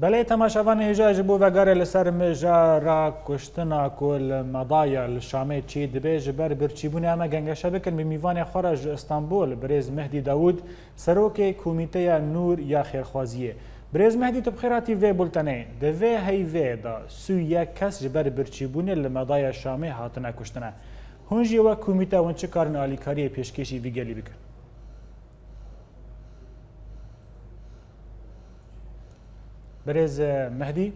بله تماشاوان ایجا جبو وگر لسر میجا را کشتنا کل مدایا لشامه چی دبه جبر برچیبون اما گنگشه بکن به میوان خارج استانبول بریز مهدی داود سروک کمیته نور یا خیرخوازیه برز مهدی تو بخیراتی وی بولتنه ده وی هی وی دا سویا کس جبر برچیبونه لمدای شامی هاتنه کشتنه هنجی و کمیته ونچه کارن آلیکاری پیشکشی وی گلی بکن برێز مەدی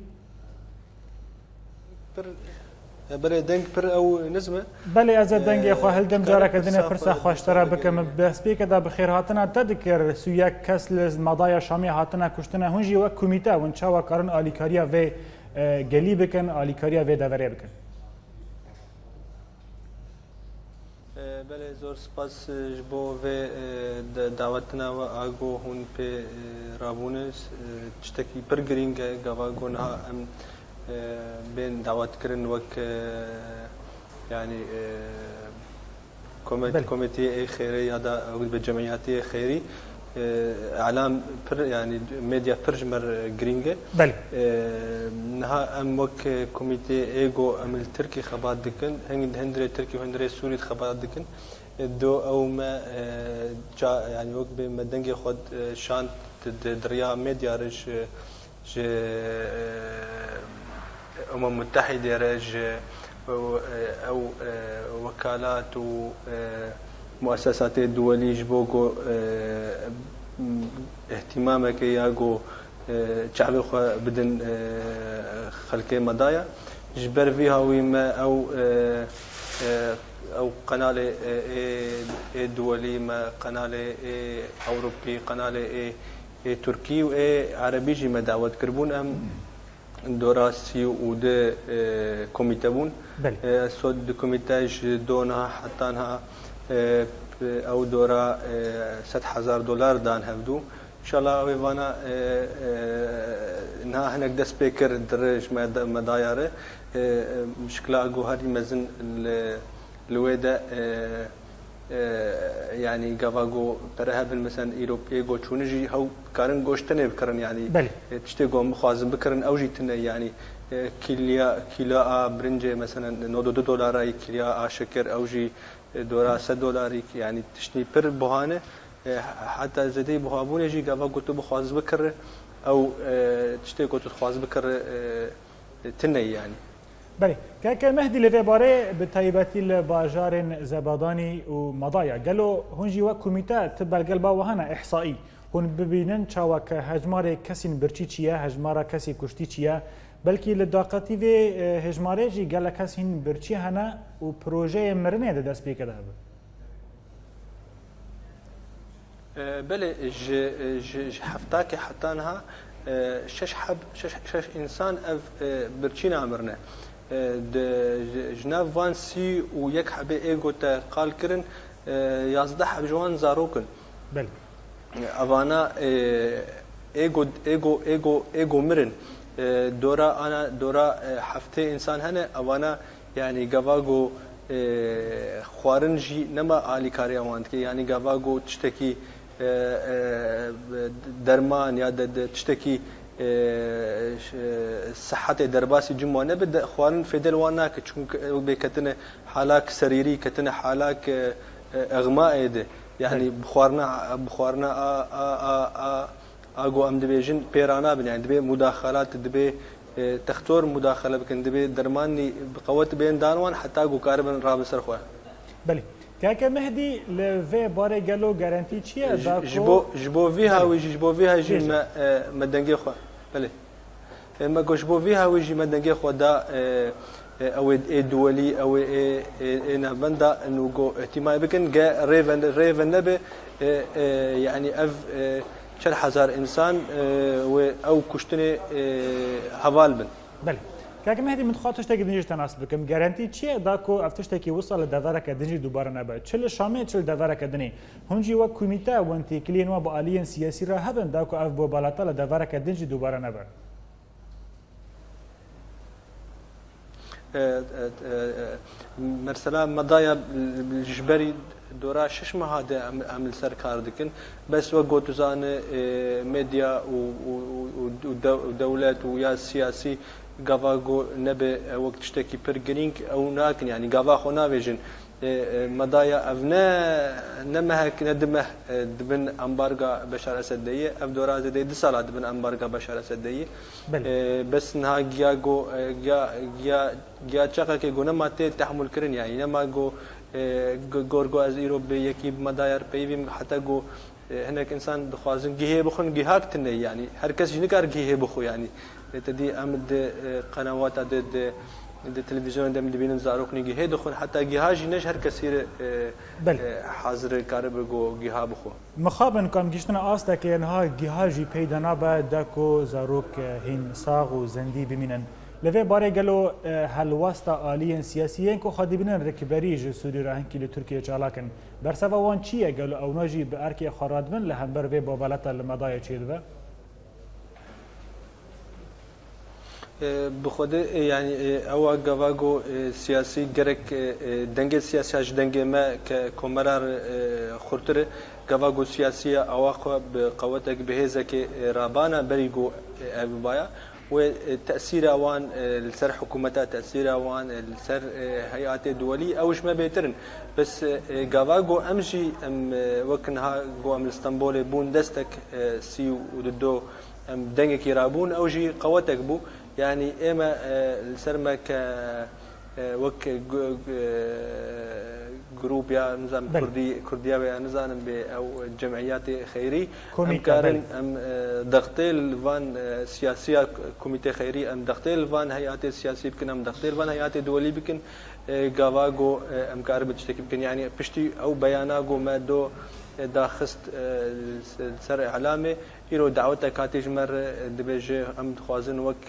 بەێ دەنگ پر ئەو نزمە بەێ ئەزە دەنگێخوا هەلدەم جارەکە دنە پرسا خوشتەرا بکەم بەسپێکەدا بەخێر هاتنە تەدکر سویەک کەس لە مادایە شامی هاتنە کوشتنە هونجی وەک کومیتە ون چاوەکارن ئالیکاریا وێ گەلی بکەن ئالیکاریا وێ دەوەرێ بکەن بله زۆر سپاس اه، بۆ وێ داوەتنا و ئاگۆ اه، هون پێ ڕابونس اه، شتێکی پر گرینگە گەوا گۆنها ئەم بێن داواتکردن وەک ینی کۆمەتی ئەی خێری یادا بە جەمەیاتی خێری. آه، اعلام يعني ميديا برجمر جرينجه آه، بل آه، نها ام وك كوميتي ايجو ام التركي خبات دكن هند هندري تركي وهندري سوري خبات دكن دو او ما يعني وك بمدنجي خود شان دريا ميديا رج امم متحده رج او وكالات و مؤسسات دولي جبوكو اه، اهتمامك ياغو شعب اه، خو بدن اه، خلك مدايا جبر فيها ويما او او قناه دولي ما قناه اوروبي قناه تركي و عربي جي ما دعوت كربون ام دراسي و ده كوميتابون سود كوميتاج دونها حتى به او دوره 100 هزار دلار دان هفدو انشالله ویوانا نه هنگ دست پیکر درش مدایاره مشکل گوهری مزن لویده یعنی گواگو پره بن مثلا ایروپی گو چونی جی هاو کارن گوشتنه بکرن یعنی تشتی گو مخوازم بکرن او جیتنه یعنی کیلیا کیلا برنج مثلا 92 دلار کیلیا شکر او جی دورا 100 دلاری که یعنی تشتی پر بهانه حتی زدی بهابونه جی گاوا گوتو بخواز بکره او تشتی گوتو خواز بکره تنه یعنی بله که مهدی لفه باره به طیبتی لباجار زبادانی و مدایا گلو هنجی و کمیته تبلگل با وهنه احصایی هون ببینن چاوک هجمار کسی برچی چیه هجمار کسی کشتی چیه بلکې له داقتیوي هجمارې جی ګل کس هین برچی هنه او پروژه مرنه د دست پیکره به بله هفتاك حتانها شش حب شش, شش انسان اف برچینا امرنه د جناف وان سی و یک حبه ایگو تا قال کرن یازده حب جوان زاروکن بله اوانا ایگو ایگو ایگو ایگو مرن دورا آنا دورا هفته انسان هنه اوانا یعنی گواگو خوارن جی نما عالی کاری اواند که یعنی گواگو تشتکی درمان یا تشتکی صحت درباسی جمعانه به خوارن فدل وانا که چون به کتنه حالاک سریری کتنه حالاک اغماء ده یعنی بخوارنا بخوارنا آ آ آ آ ئاگۆ ئەم دەبێژن پێرانە بنیان دەبێ مداخەرات دەبێ اه، تەختۆر مداخەلە بکەن دەبێ دەرمانی بقەوەت بێن داوان حتا گوکار بن ڕابسەر خۆ بلی کاکە مهدی لە vê بارێ گەلۆ گەرنتی چییە ji بۆ vî هاویژی جبو بۆ vê هەژی me dengê xwe بلی me goş بۆ vê هاویژی me dengê xwe da او ئێ دووەلی ئەوێ ئێنەبەندا نوگۆ ئەتیمای بکەن گە ڕێڤ ڕێڤ نەبێ یعنی اه 40 هزار انسان او کشتن هوال بن بله كاك مهدي من خاطرش تاك دنجي تناسب كم جارانتي تشي داكو افتش تاكي وصل لدفارة كدنجي دوباره نبا تشل شامي تشل دفارة كدني هنجي و كوميتا وانتي كلين و بالين سياسي را هبن داكو اف بو بالاتا لدفارة كدنجي دوباره نبا مرسلا مضايا الجبري دورا شش ماهاده ئەم لەسەر کار دکن بەس وە گۆتزانە مدیا و دەولەت و یا سیاسی گاوا گۆ نەبێ وەک تشتێکی پرگرینگ ئەو ناکن ینی گاوا خۆ ناوێژن مەدایە ئەف نەمەهک نە دمە دبن ئەمبارگا بەشارەسە دەیە ئەف دۆرازە دەی دو ساڵات دبن ئەمبارگا بەشارەسە دەیە بەس نها گیا گۆ گیا چقەکە گۆ نەما تێ تەحملکردن یانی نەما گۆ گۆرگۆ ئەز ئیرۆ بێ یەکی مەدایر پێیویم حتە گۆ هەنێک ئینسان دخوازن گهێ بخن گیهاکتنێ ینی هەرکەس ژنکار گهێ بخۆیانی لێتەدی ئەم قەنەواتە دێ تلویزیون دەم دبینن زارۆکنی گهێ دخن حتا گیهاژی نەش هەر کەسیر حازر کارە بگۆ گیها بخۆ مخابن کام گشتن ئاستەکەێنها گیهاژی پەیدەنا بە دەکۆ زارۆک هین ساغ و زەندی ببینن. لوی باره گلو هلوستا آلیین سیاسیین که خادی بینن رکبری جه سوری راهن که لترکیه چالاکن برسوا وان چیه گلو اونا جی به ارکی خارادمن لهم بر وی بابالتا لمدای چیه دوه؟ بخود یعنی او گواگو سیاسی گرک دنگ سیاسی اش دنگ ما که کمرار خورتر گواگو سیاسی او خو به قوتک بهزه که رابانه بریگو ابوایا وتأثيرها وان السر آه، حكومتها تأثيرها وان السر آه، آه، هيئات دولي اوش ما بيترن بس غاواغو أمشي ام وكنها غو ام الاسطنبولي بون دستك سي وددو ام دنجك يرابون اوجي قوتك بو يعني اما السر ما ك وك گروپ یا نظام کردی کردیا و نزانم به او جمعیات خیری امکارن ام دقتل وان سیاسی کمیته خیری ام دقتل وان هیئات سیاسی بکن ام دقتل وان هیئات دولی بکن گاوا گو امکار بتشتکی بکن یعنی پشتی او بیانا گو ما دو داخست سر اعلامه ایرو دعوت کاتیج مر دبیج ام خوازن وک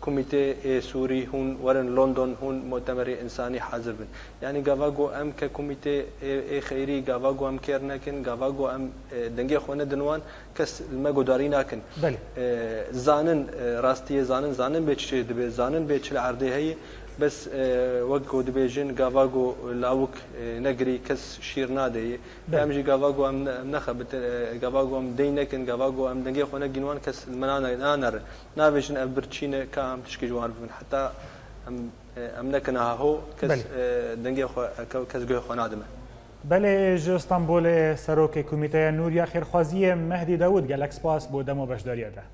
کمیته سوری هون ورن لندن هون مؤتمر انسانی حاضر بن یعنی گاواگو ام که کمیته خیری گاواگو ام کیر نکن گاواگو ام دنگی خونه دنوان کس المگوداری نکن بله زانن راستی زانن زانن به چی دبه زانن به چی عرضه هی بس وەکو دبێژن گاواگو لاوک نەگری کەس شیر نادەیە بەمژی گاواگو ئەم نەخە گاواگو ئەم دەی نەکن گاواگو ئەم دەنگی خۆنە گینوان کەس منانە نانەڕ نابێژن ئەم برچینە کا ئەم تشکی جوان بن حتا ئەم نەکەن هاهۆ کەس دەنگی کەس گوێ خۆ نادمە بەێ ژ ئستانبولێ سەرۆکی کومیتەیە نوریا خێرخوازیە مەهدی داود گەلەکسپاس بۆ دەمە بەشداریەدا.